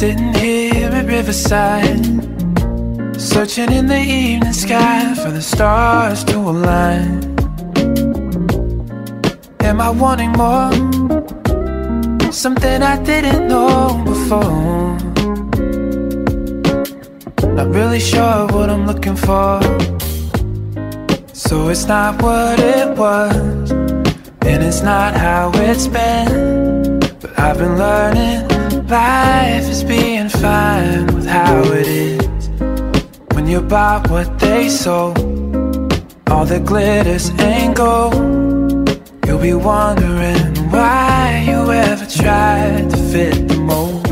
Sitting here at Riverside Searching in the evening sky For the stars to align. Am I wanting more? Something I didn't know before. Not really sure what I'm looking for. So it's not what it was And it's not how it's been. But I've been learning Life is being fine with how it is. When you buy what they sold All the glitters ain't gold. You'll be wondering why you ever tried to fit the mold.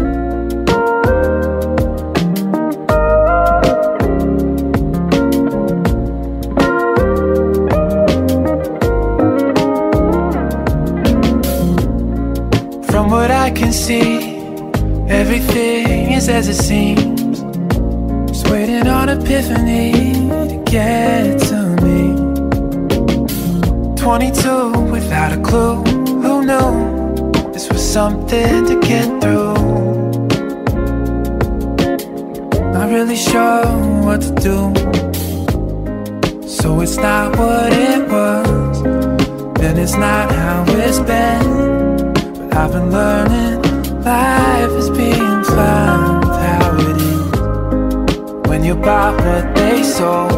From what I can see Everything is as it seems. Just waiting on epiphany to get to me. 22 without a clue. Who knew this was something to get through? Not really sure what to do. So it's not what it was. And it's not how it's been. But I've been learning Life is being with how it is. When you buy what they sold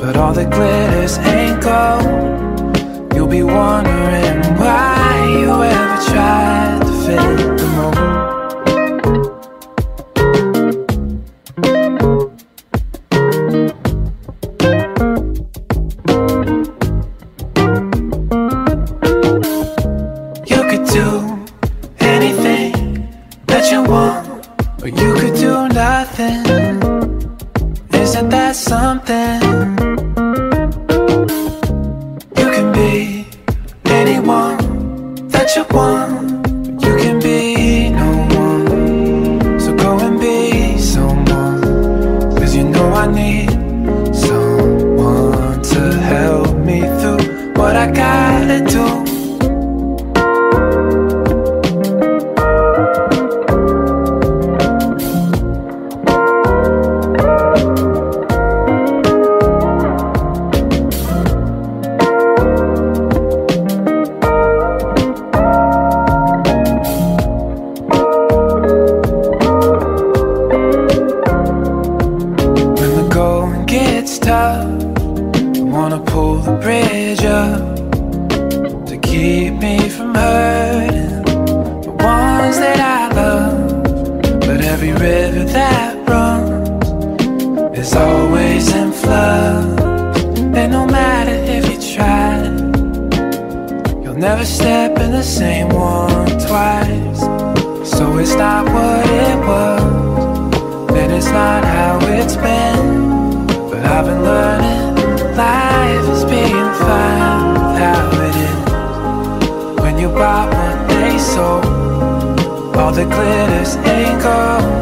But all the glitters ain't gold. You'll be wondering why you ever tried to fit same one twice. So it's not what it was. And it's not how it's been But I've been learning Life is being fine how it is When you buy what they sold All the glitters ain't gold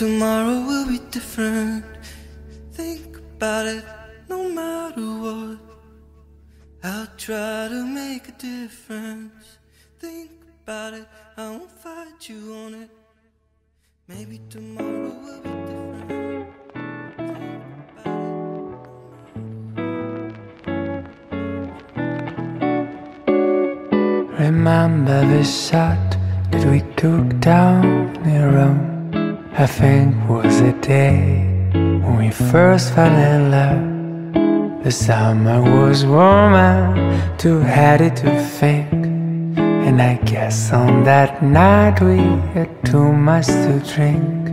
tomorrow will be different. Think about it, no matter what. I'll try to make a difference. Think about it, I won't fight you on it. Maybe tomorrow will be different. Remember the shot that we took down the road I think was the day when we first fell in love. The summer was warmer, too heady to think. And I guess on that night we had too much to drink.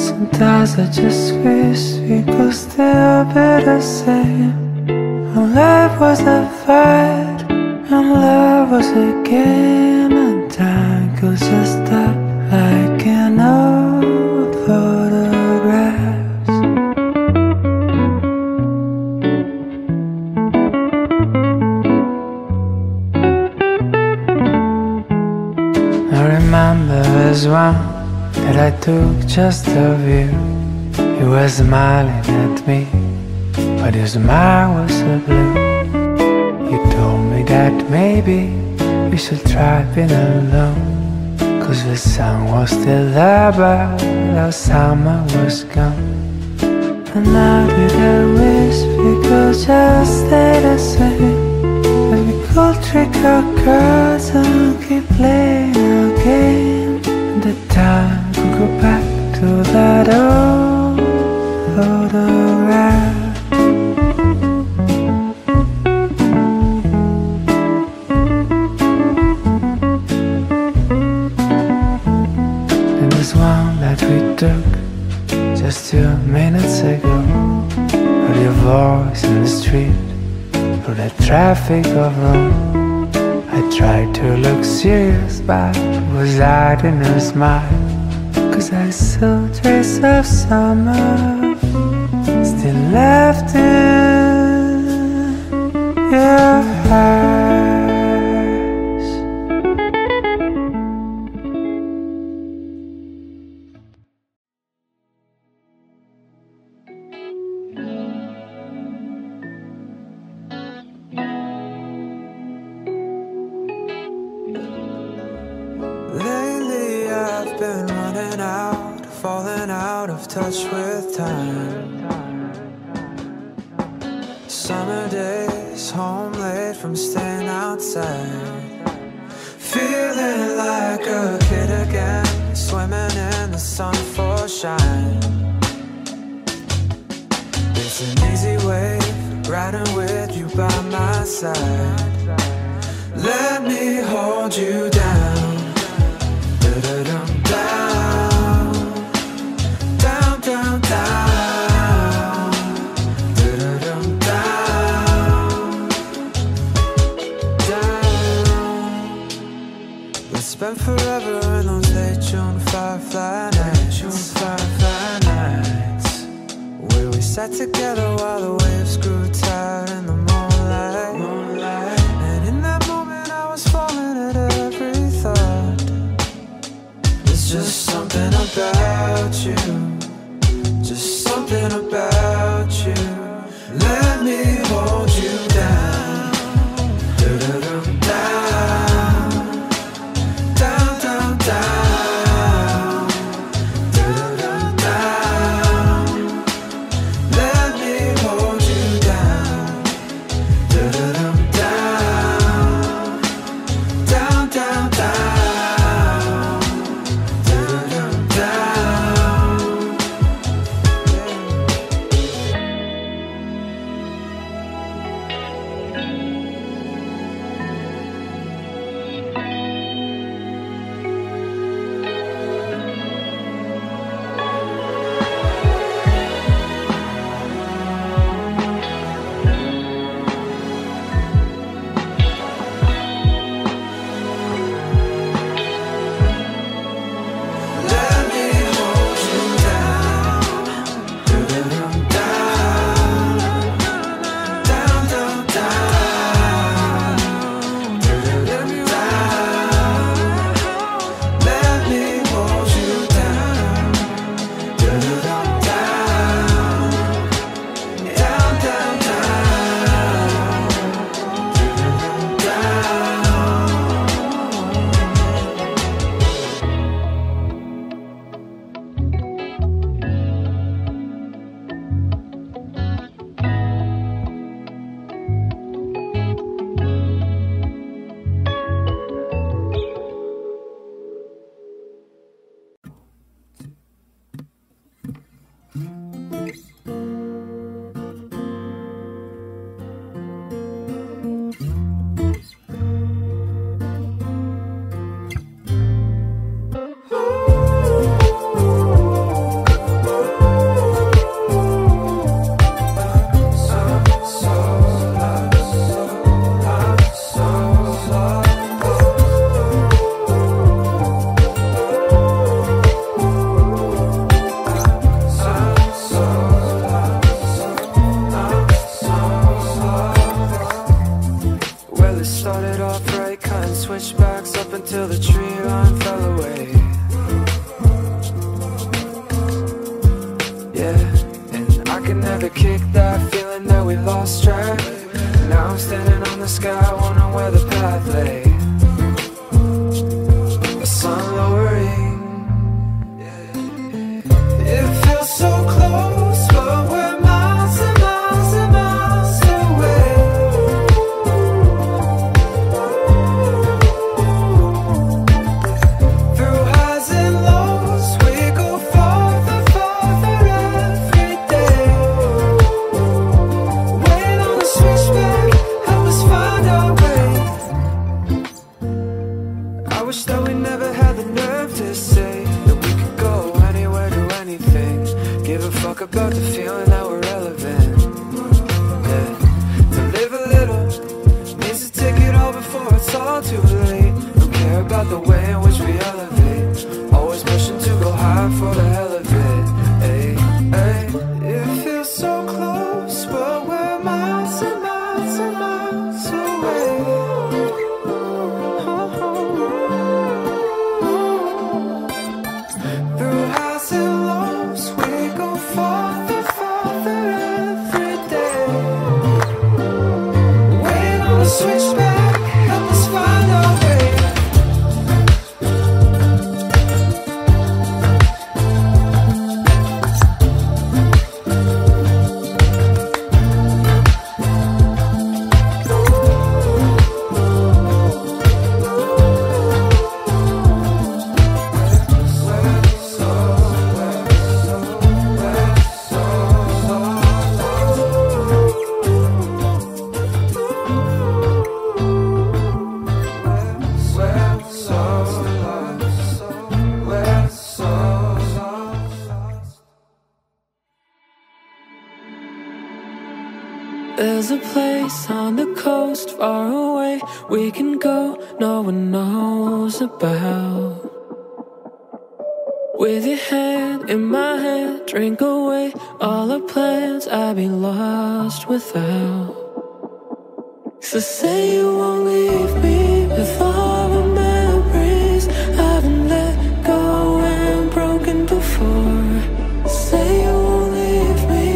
Sometimes I just wish we could still be the same. And life was a fight, and love was a game, and time could just stop like an old photographs. I remember as one that I took just of you. You were smiling at me, but your smile was so blue. That maybe we should try being alone. Cause the sun was still there but our summer was gone. And now did I wish we could just stay the same That we could trick our cards and keep playing our game And the time could go back to that old photograph minutes ago Heard your voice in the street Through the traffic of Rome I tried to look serious but was hiding a smile. Cause I saw trace of summer Still left in your eyes riding to kick that feeling that we lost track. Now I'm standing on the sky, wondering where the without. So say you won't leave me with all the memories I haven't let go and broken before. Say you won't leave me,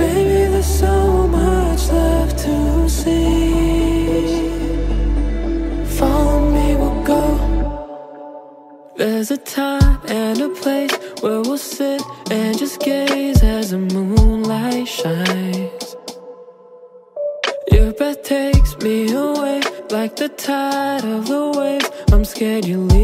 baby. There's so much left to see. Follow me, we'll go. There's a time and a place where we'll tide of the waves. I'm scared you leave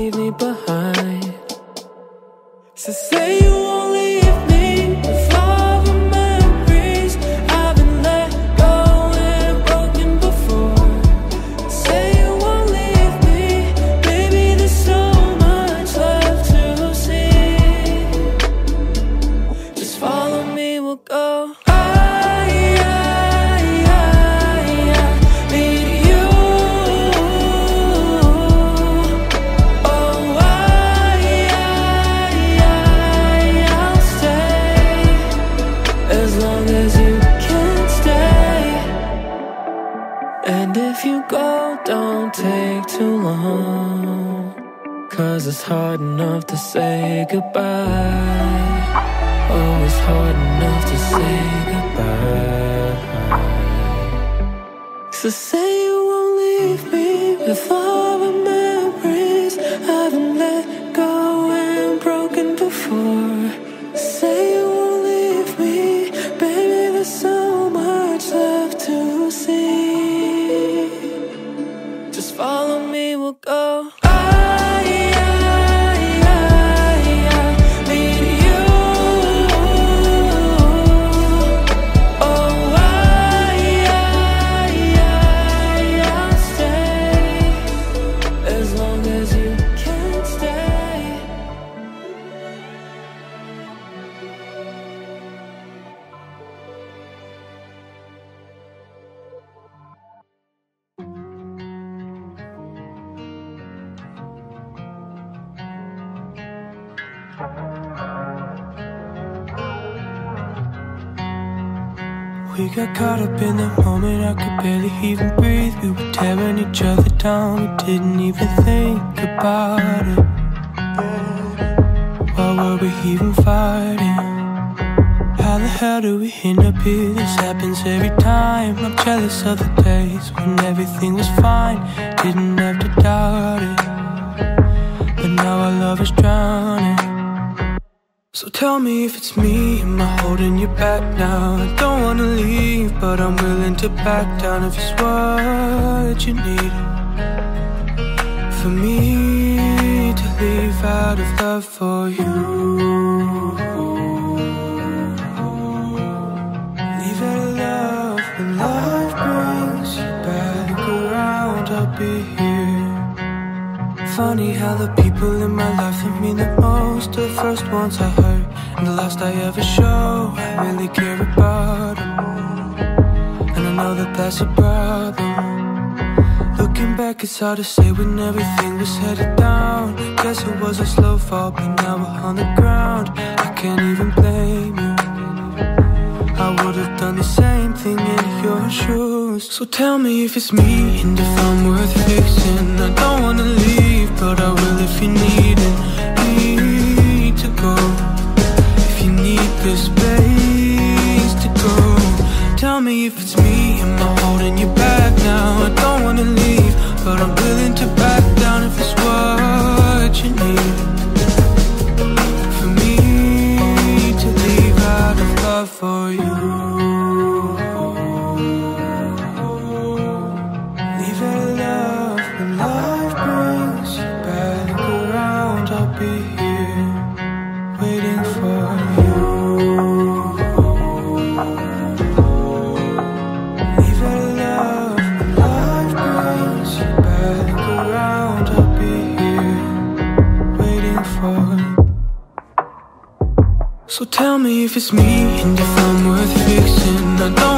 back down if it's what you need. For me to leave out of love for you. Leave out of love when love brings you back around, I'll be here. Funny how the people in my life that mean the most the first ones I hard to say when everything was headed down. Guess it was a slow fall, but now we're on the ground. I can't even blame you. I would have done the same thing in your shoes. So tell me if it's me and if I'm worth fixing. I don't wanna leave, but I will if you need it. Need to go. If you need the space to go. Tell me if it's me, but I'm if it's me and if I'm worth fixing. I don't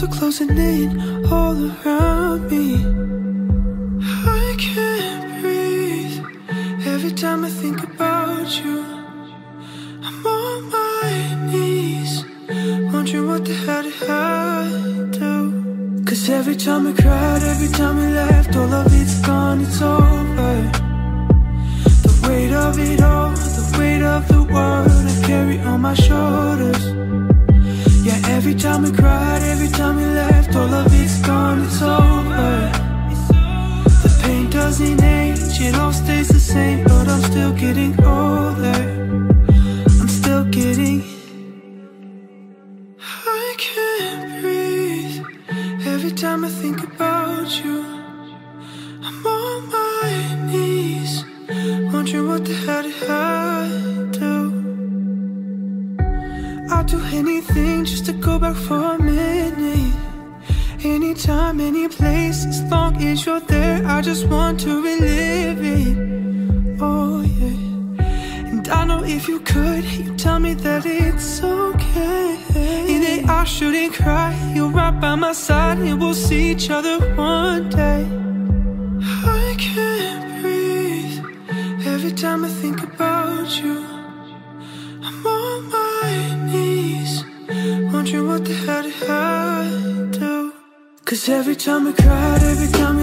walls are closing in all around me. I can't breathe every time I think about you. I'm on my knees, wondering what the hell did I do? Cause every time I cried, every time we left, all of it's gone, it's over. The weight of it all, the weight of the world I carry on my shoulders. Every time we cried, every time we left, all of it's gone, it's over. The pain doesn't age, it all stays the same, but I'm still getting older. I'm still getting. I can't breathe every time I think about you. I'm on my knees, wondering what the hell did I do? I'll do anything just to go back for a minute. Anytime, any place, as long as you're there, I just want to relive it. Oh, yeah. And I know if you could, you'd tell me that it's okay. And that I shouldn't cry. You're right by my side, and we'll see each other one day. I can't breathe every time I think about you. I'm on my wondering what the hell did I do? Cause every time we cried, every time we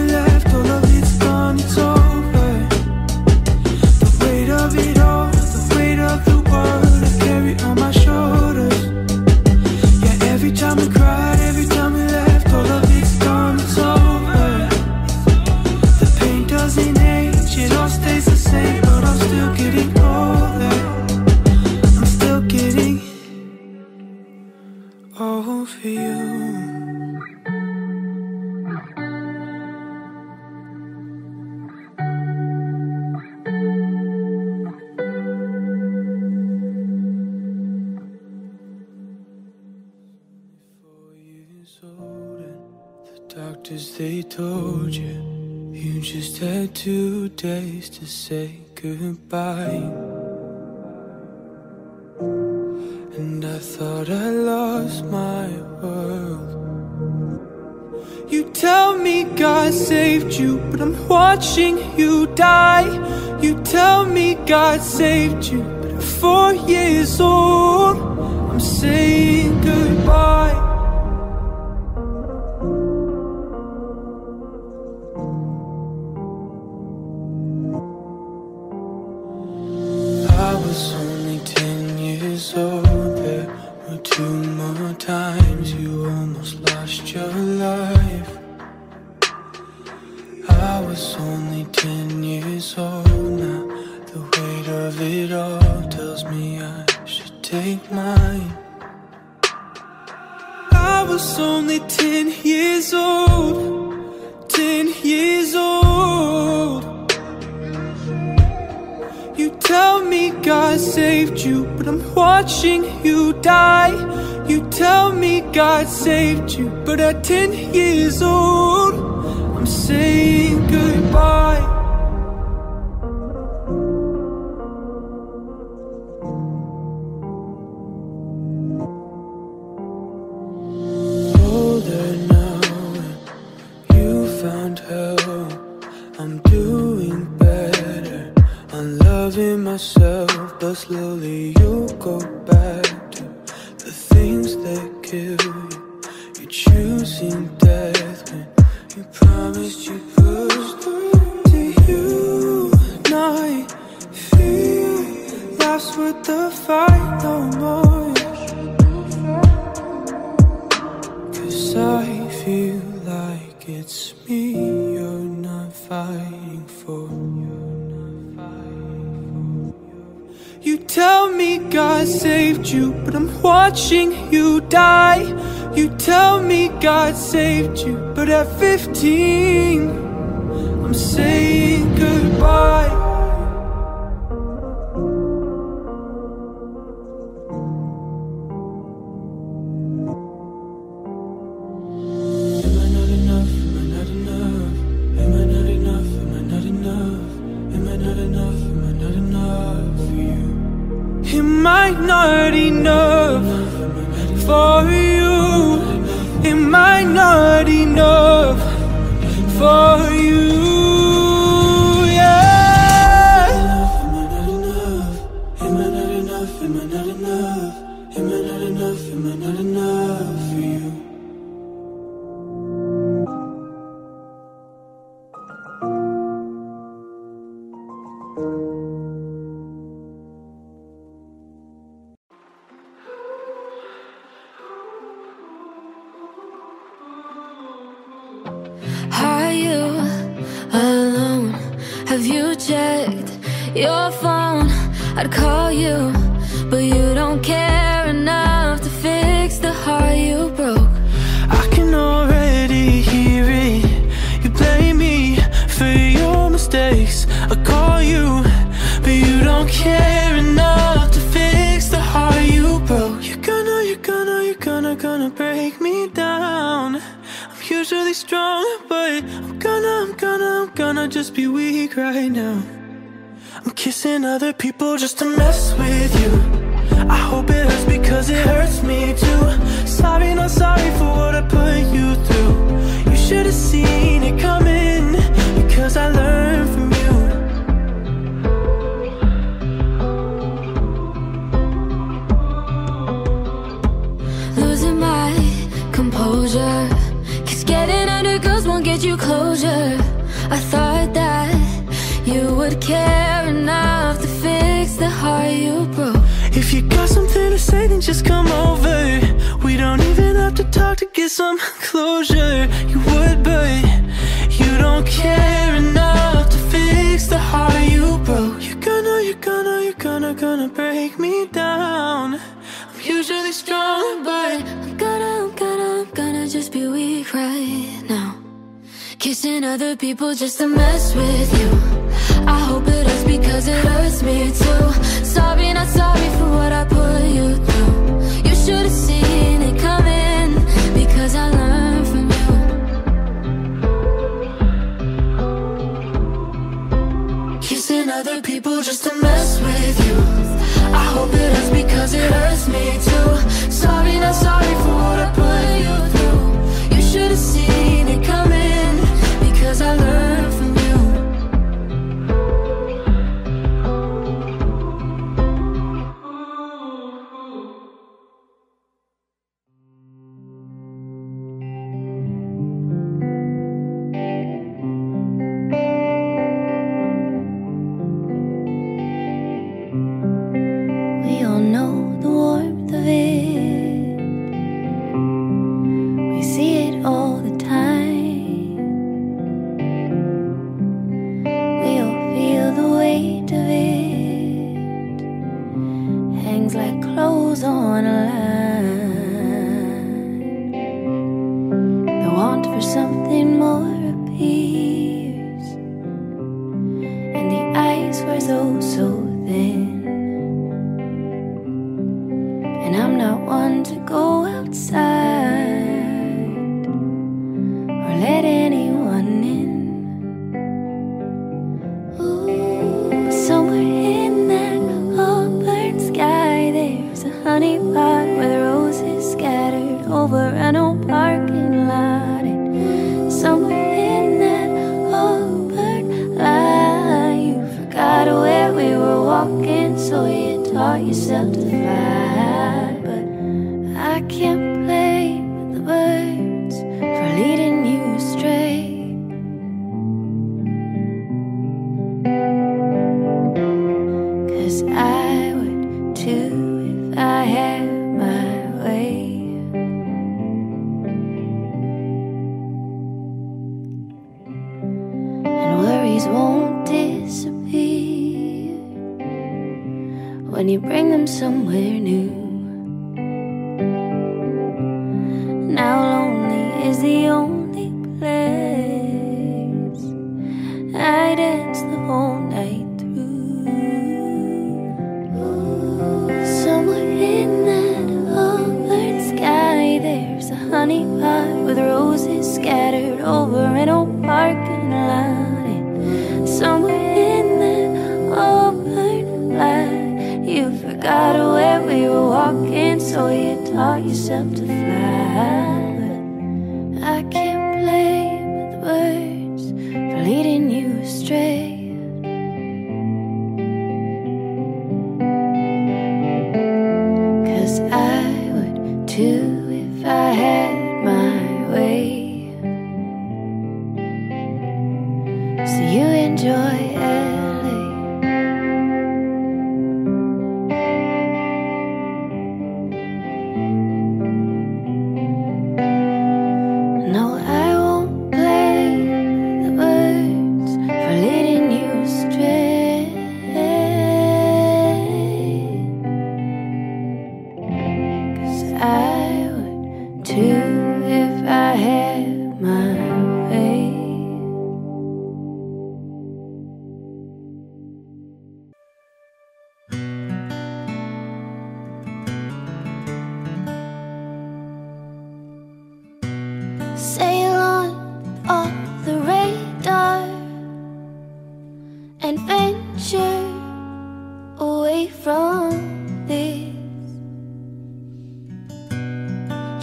days to say goodbye. And I thought I lost my world. You tell me God saved you, but I'm watching you die. You tell me God saved you, but at four years old, I'm saying goodbye. you, but I'm watching you die. You tell me God saved you, but at 15 I'm saying goodbye.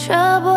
却不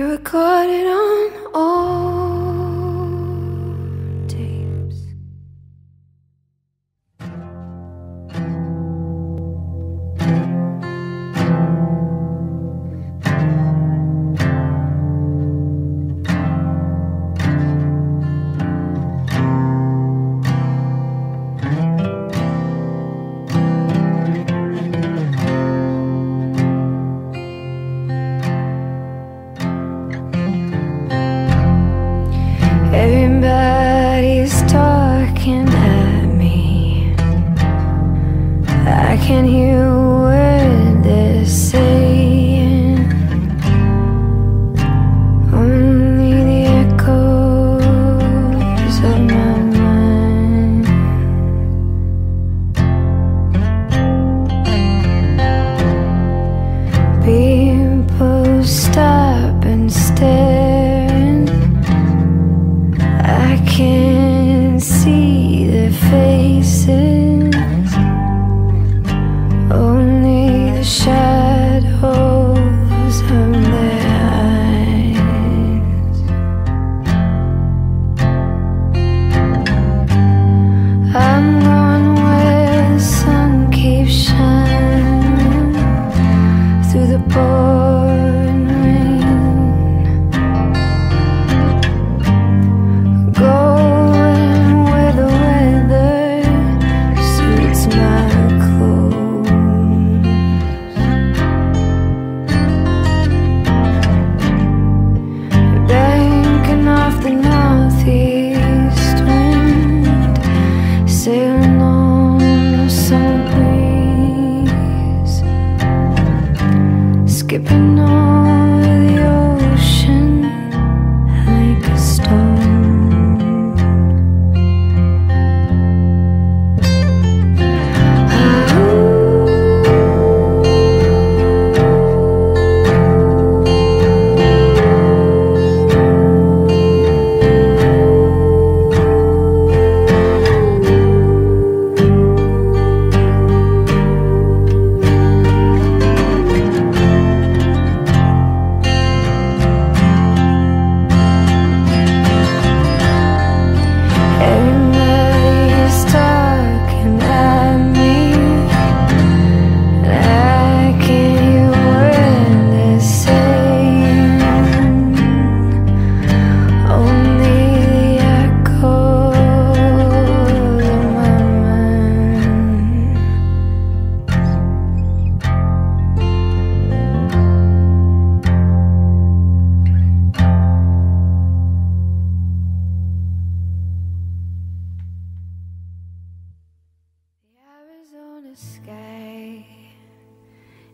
You recorded on all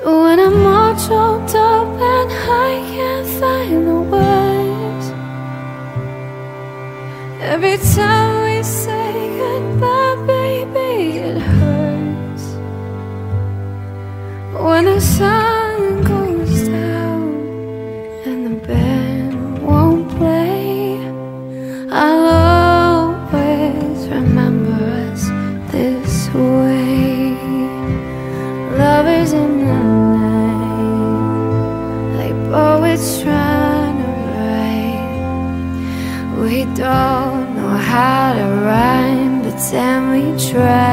So when I'm all choked up and I can't find the words, every time we say goodbye, baby, it hurts. When the sun try.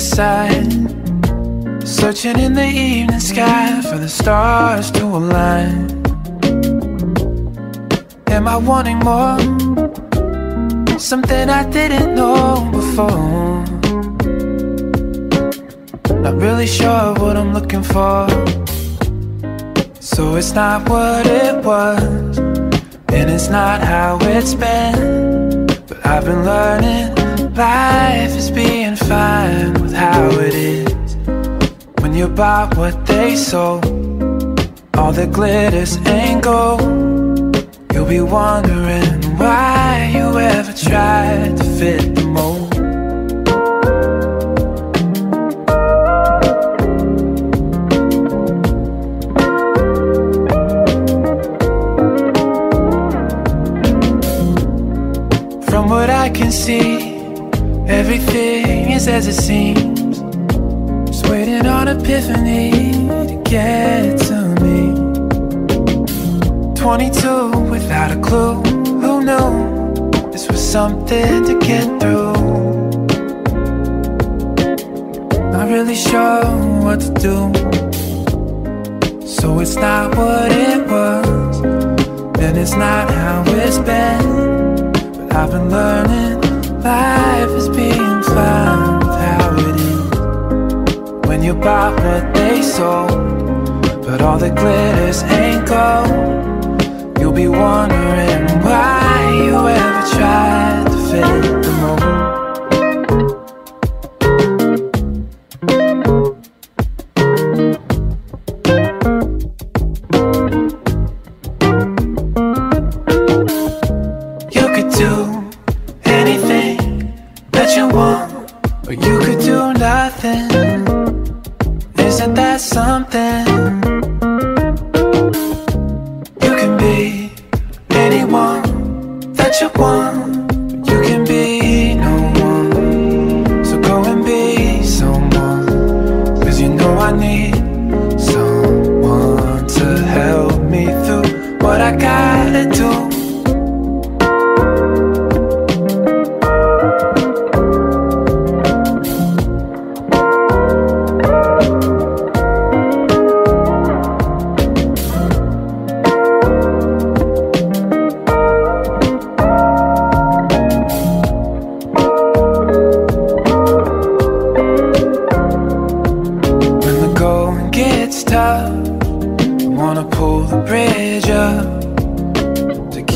At Riverside, searching in the evening sky for the stars to align. Am I wanting more? Something I didn't know before. Not really sure what I'm looking for. So it's not what it was. And it's not how it's been But I've been learning Life is being fine with how it is. When you bought what they sold All the glitters ain't gold You'll be wondering why you ever tried to fit the mold. From what I can see, everything is as it seems. Just waiting on epiphany to get to me. 22 without a clue, who knew this was something to get through? Not really sure what to do. So it's not what it was, and it's not how it's been. But I've been learning life is being Find how it is when you bought what they sold, but all the glitters ain't gold. You'll be wondering why you ever tried.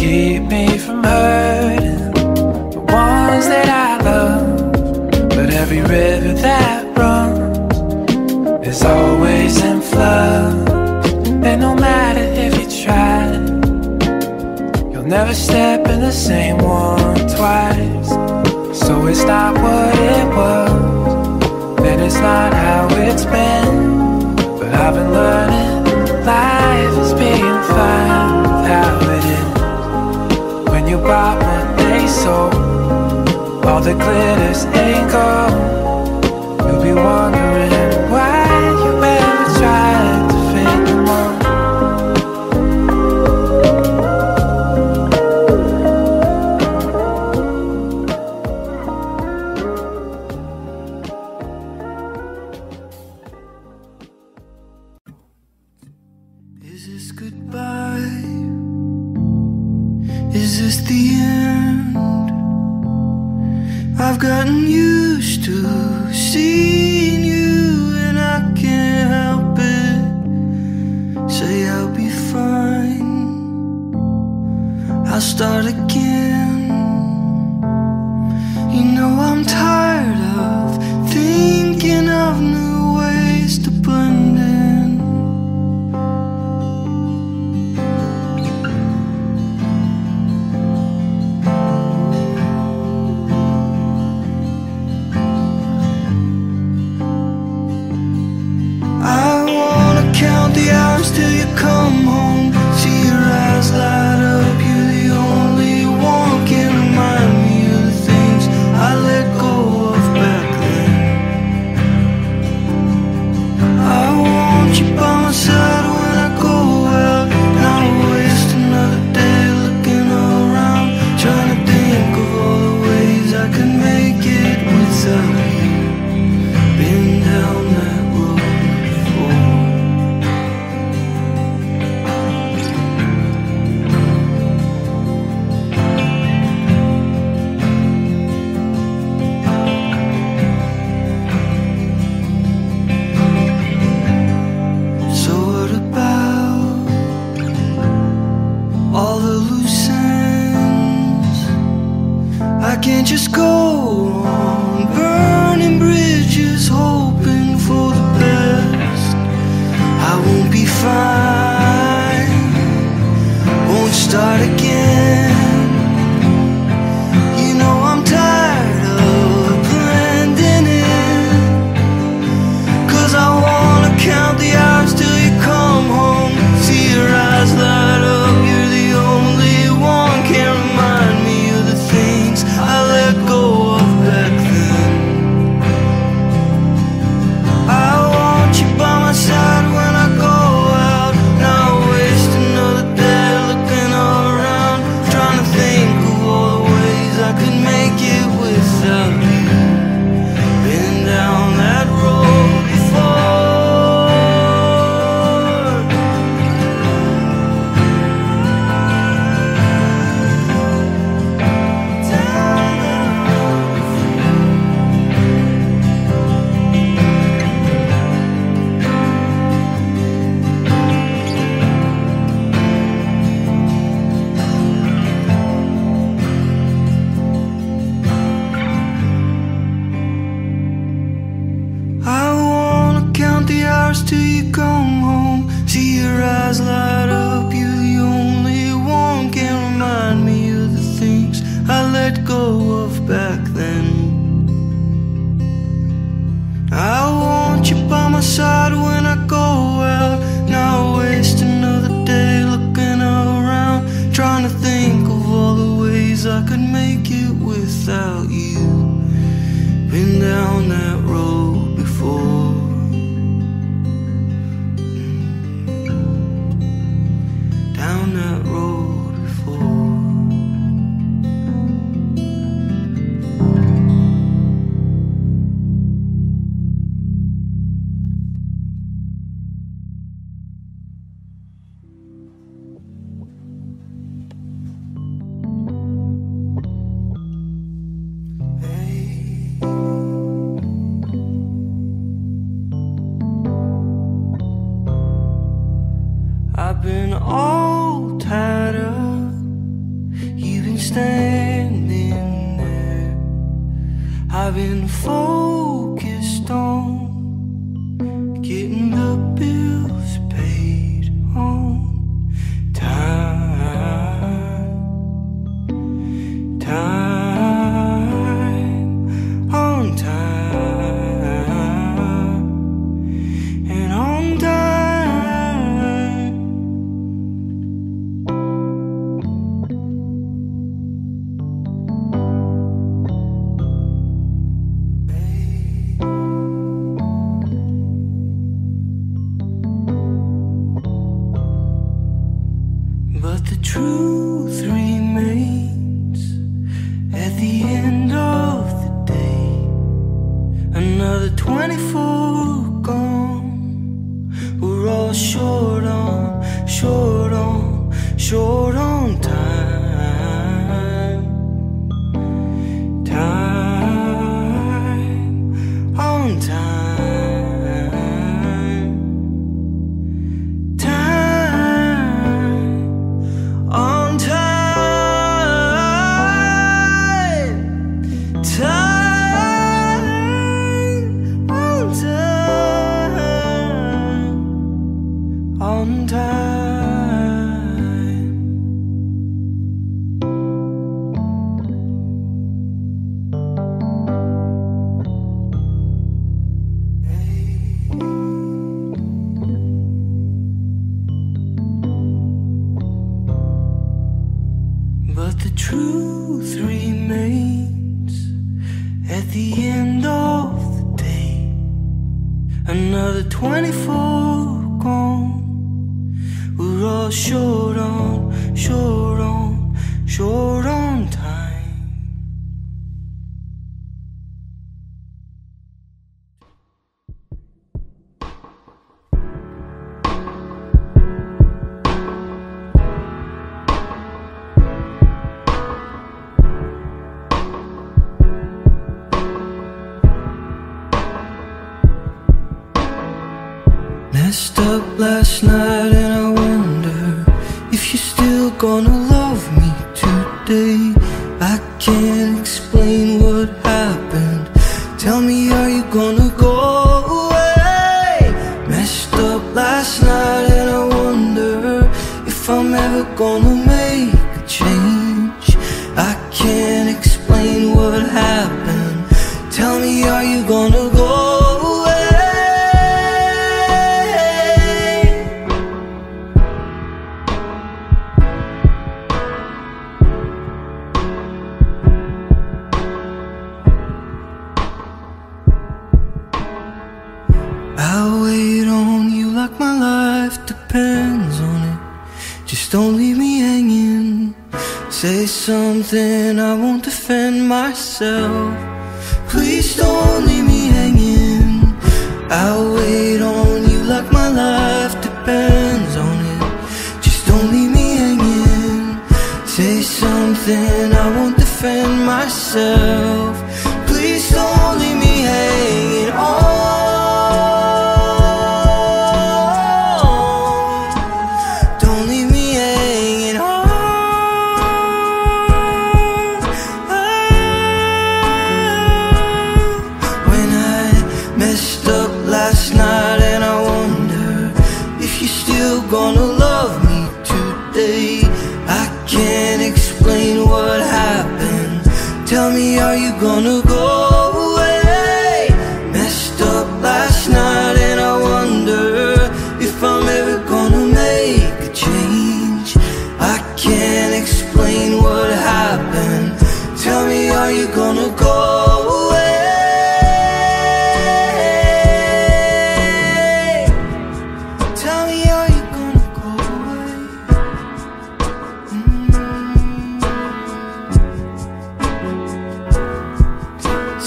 keep me from hurting the ones that I love. But every river that runs is always in flood. And no matter if you try, you'll never step in the same one twice. So it's not what it was, and it's not how it's been. all that glitters ain't gold. You'll be one.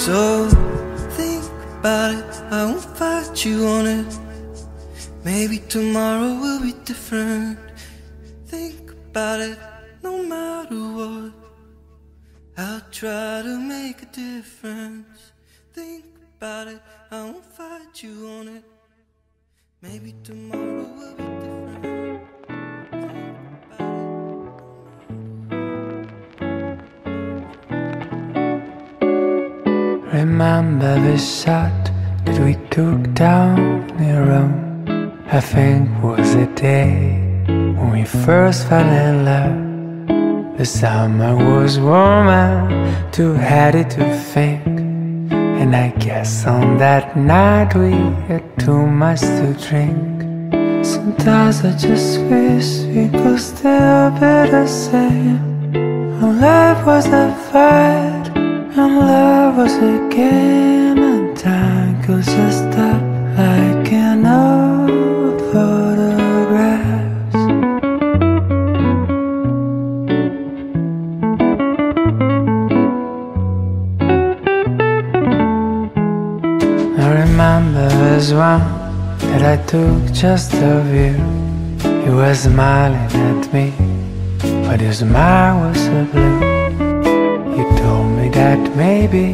So think about it, I won't fight you on it. Maybe tomorrow will be different. Think about it, no matter what. I'll try to make a difference. Think about it, I won't fight you on it. Maybe tomorrow will be different. Remember the shot that we took down the road? I think was the day when we first fell in love. The summer was warmer, too heady to think. And I guess on that night we had too much to drink. Sometimes I just wish we could still be the same. And life was a fight, and love was a game, and time could just stop like an old photographs. I remember this one that I took just of you. He was smiling at me, but his smile was so blue. That maybe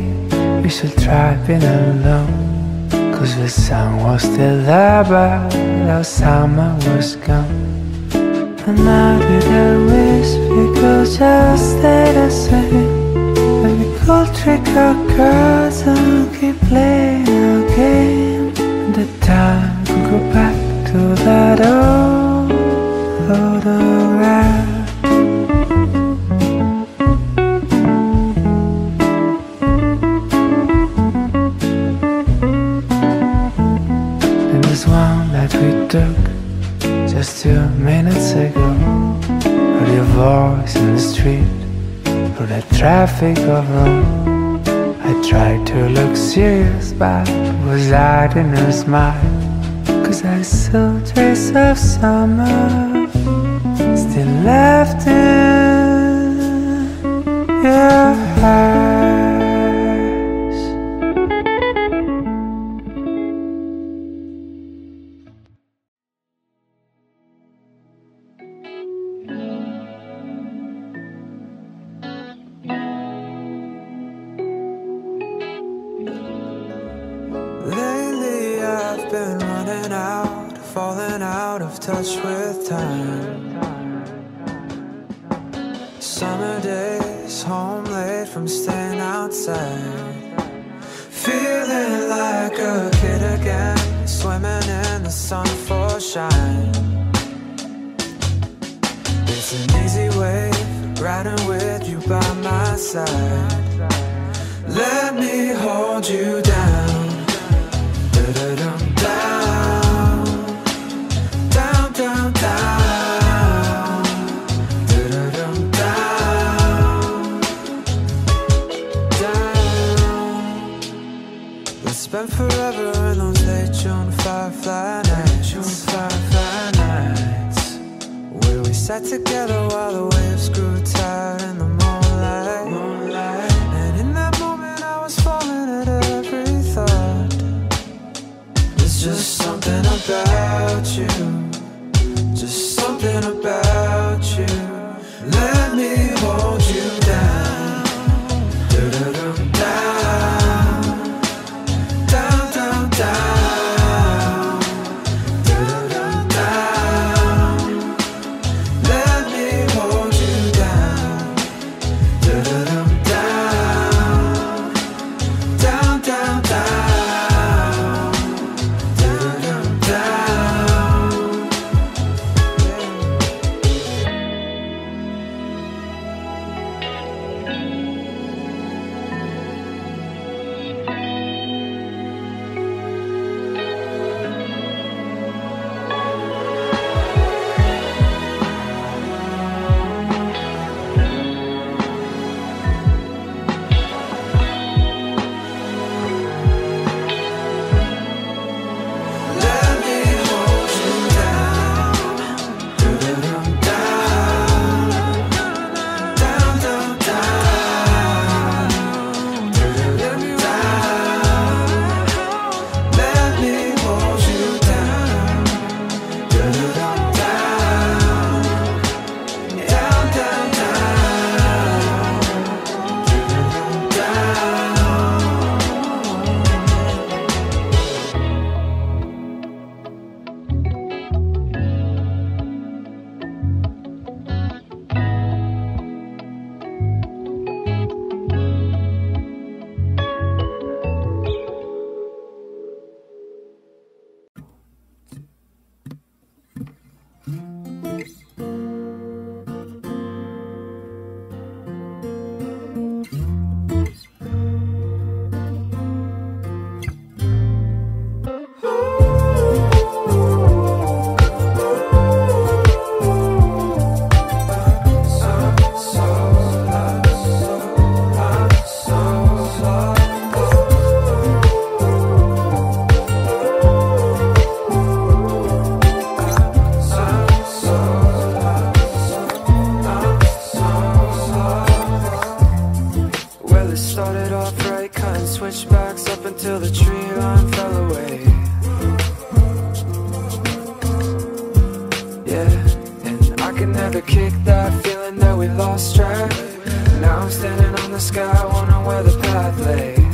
we should try being alone. Cause the sun was still there, but our summer was gone. And I wish we could just stay the same. That we could trick our cards and keep playing our game. And the time could go back to that old photograph. And Heard in the street through the traffic of Rome. I tried to look serious, but was hiding a smile. Cause I saw trace of summer still left in your eyes. Side. Let me hold you down. never kick that feeling that we lost track. Now I'm standing on the sky, wondering where the path lay.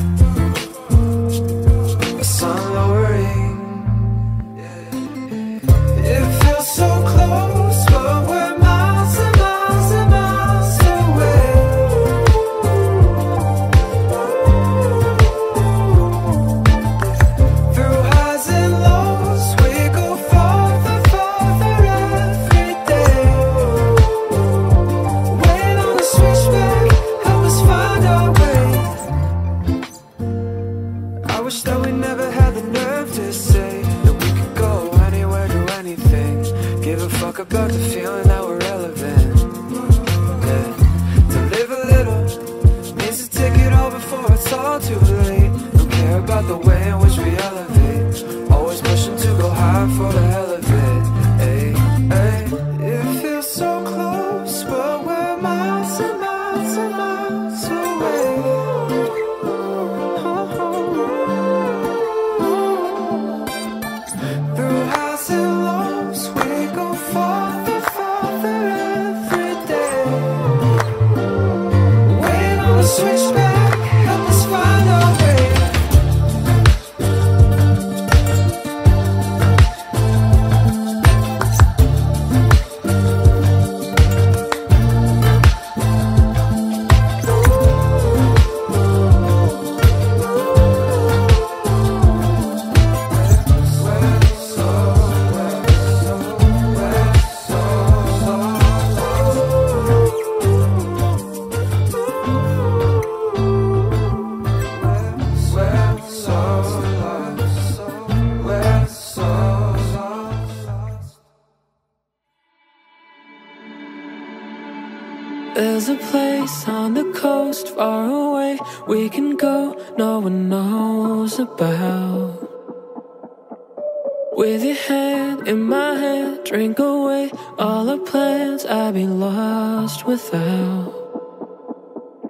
words I'd be lost without.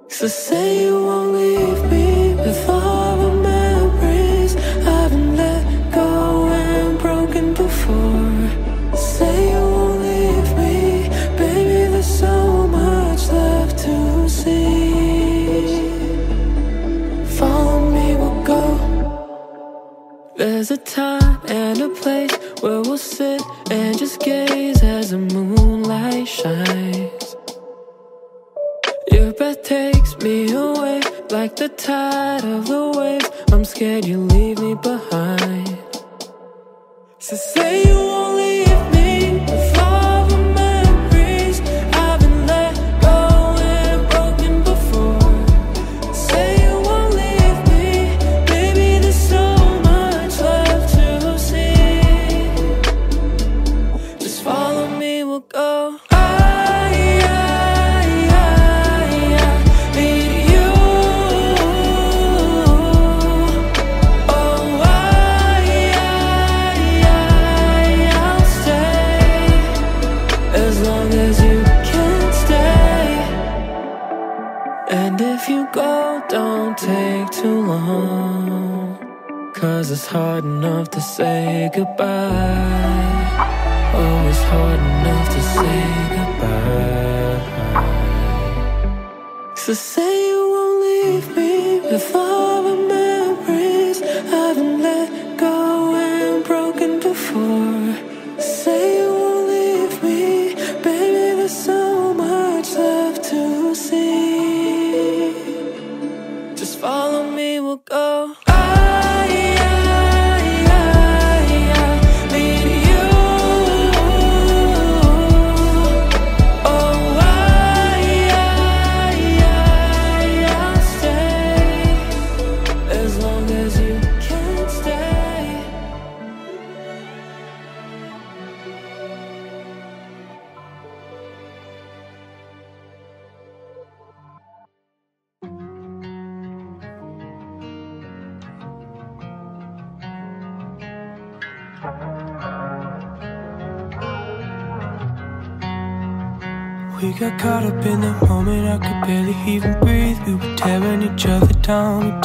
So say you won't leave me with all the memories I've been let go and broken before. Say you won't leave me, baby. There's so much left to see. Follow me, we'll go. There's a time. the tide of the waves. I'm scared you leave me behind. So say you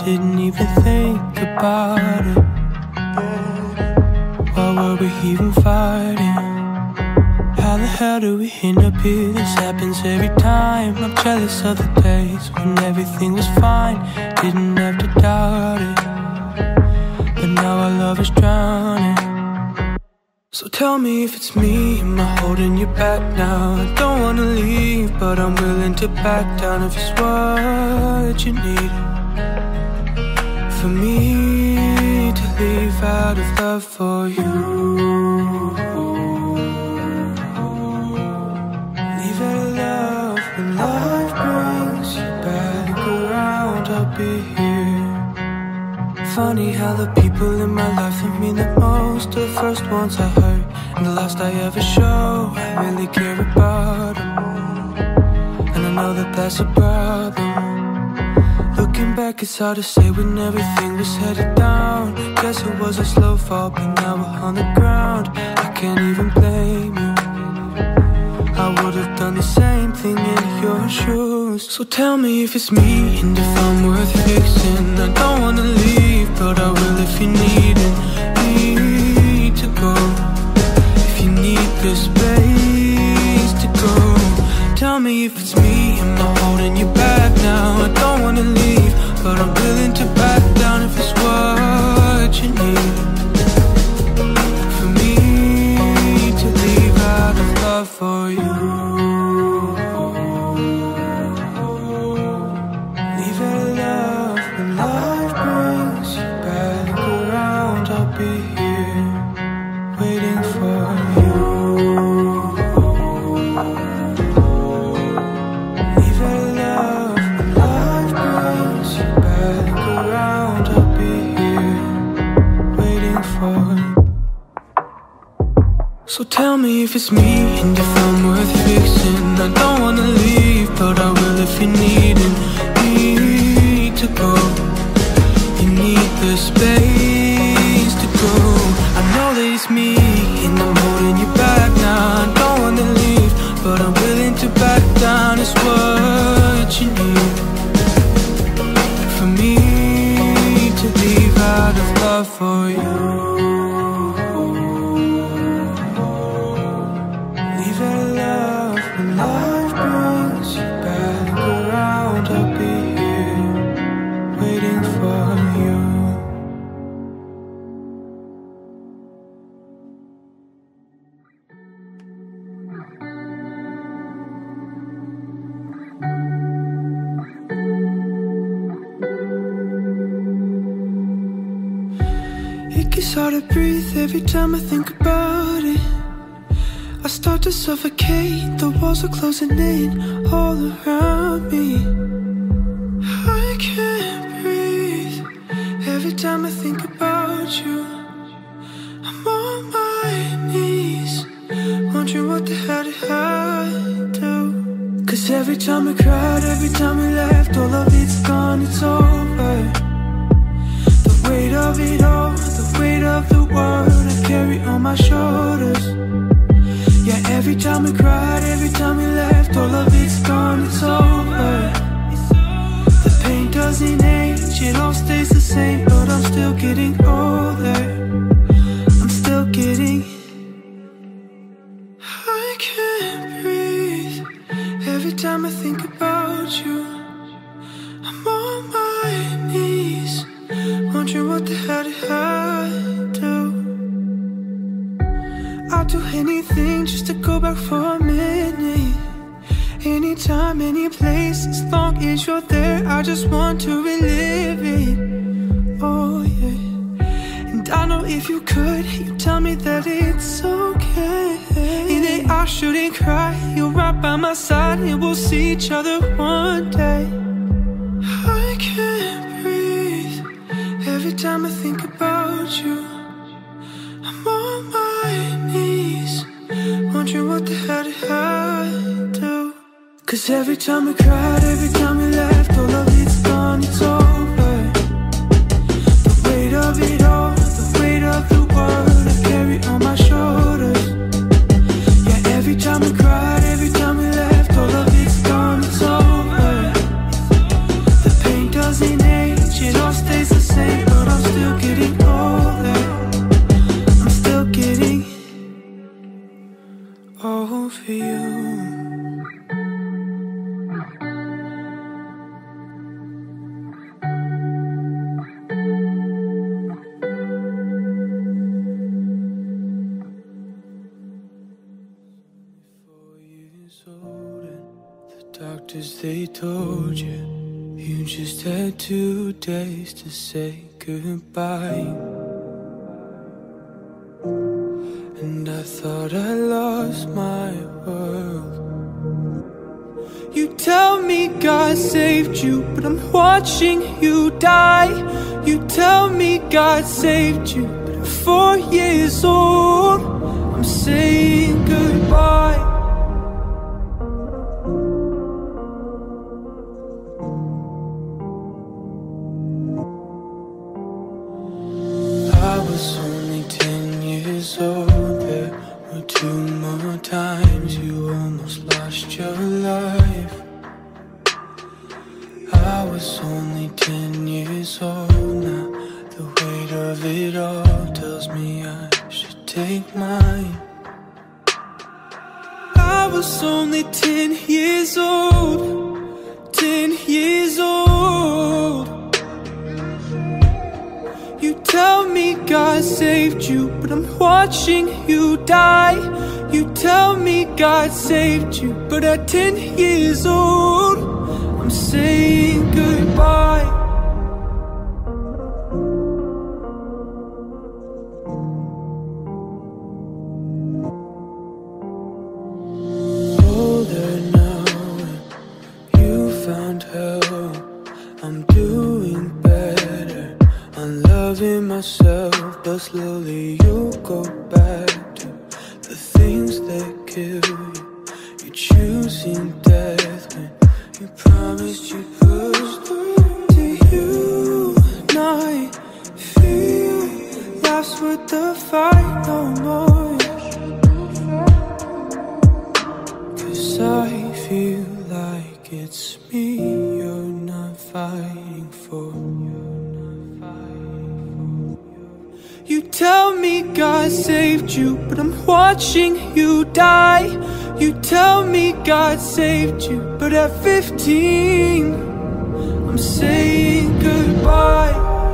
didn't even think about it. Why were we even fighting? How the hell do we end up here? This happens every time. I'm jealous of the days when everything was fine. Didn't have to doubt it. But now our love is drowning. So tell me if it's me, am I holding you back now? I don't wanna leave, but I'm willing to back down if it's what you need. For me to leave out of love for you. Leave out of love when life brings you back around, I'll be here. Funny how the people in my life that mean the most the first ones I hurt and the last I ever show I really care about them. And I know that that's a problem. Looking back, it's hard to say when everything was headed down. Guess it was a slow fall, but now we're on the ground. I can't even blame you. I would have done the same thing in your shoes. So tell me if it's me and if I'm worth fixing. I don't wanna leave, but I will if you need it. Need to go. If you need this space to go. Tell me if it's me, am I holding you back now? I don't wanna closing in all around me. I can't breathe every time I think about you. I'm on my knees, wondering what the hell did I do? Cause every time we cried, every time we Cause every time we cried, every time we left, all of it's gone, it's over. two days to say goodbye. And I thought I lost my world. You tell me God saved you, but I'm watching you die. You tell me God saved you, but I'm four years old. I'm saying goodbye. you, but I'm watching you die. You tell me God saved you, but at 15 I'm saying goodbye.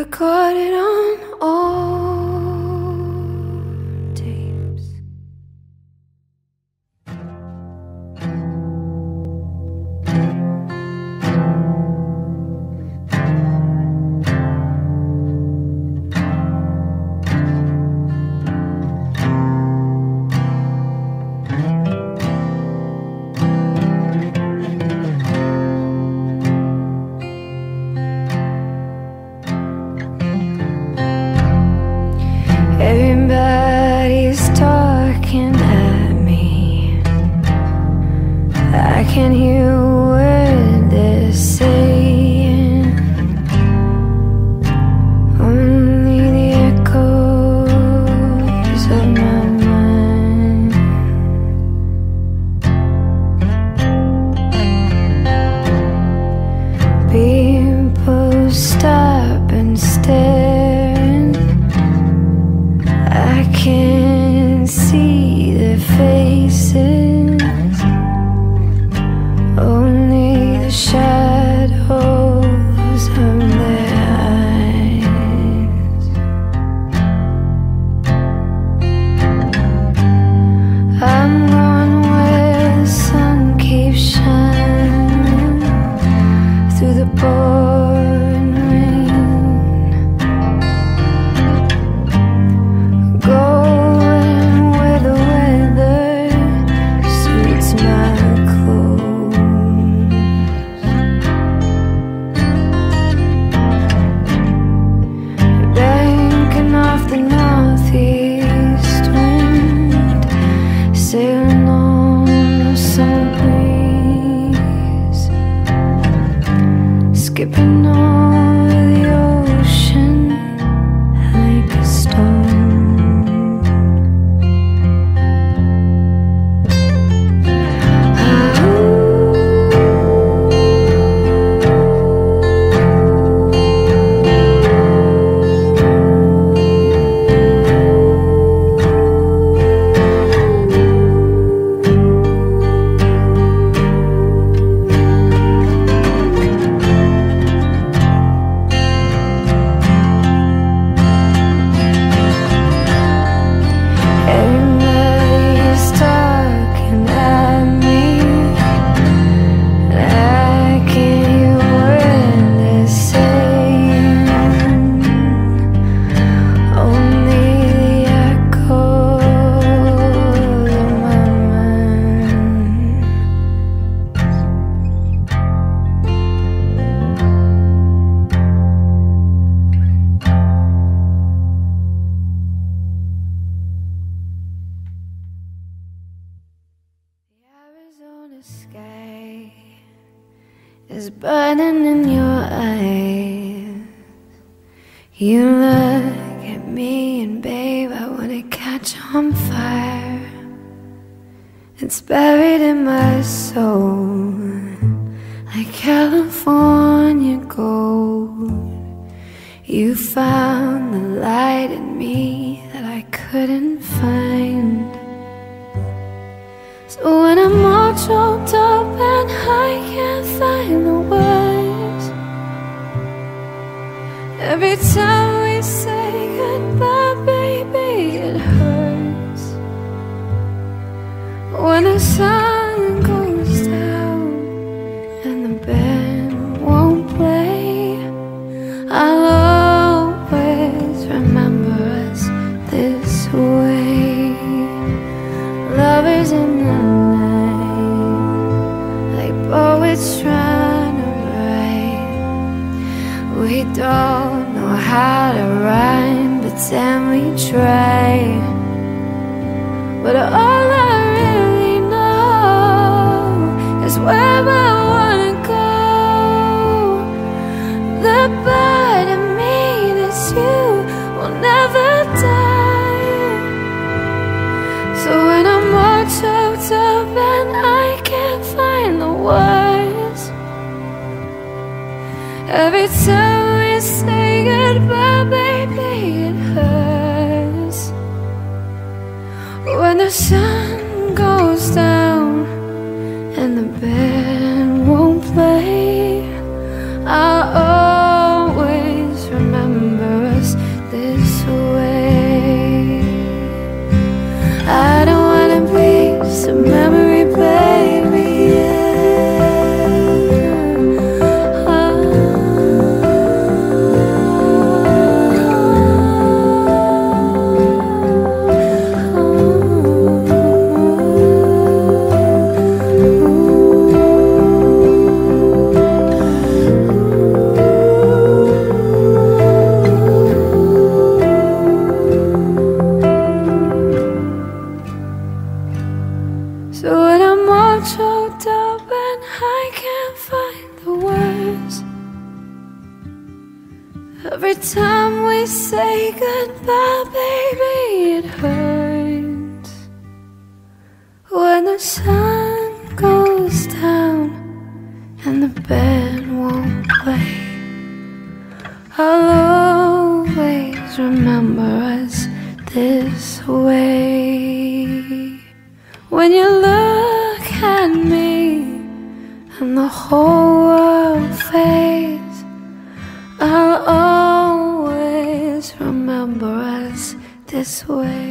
Recorded on old is burning in your eyes. You look at me and babe, I wanna catch on fire. It's buried in my soul like California gold. You found the light in me that I couldn't find. So when I'm all every time try. this way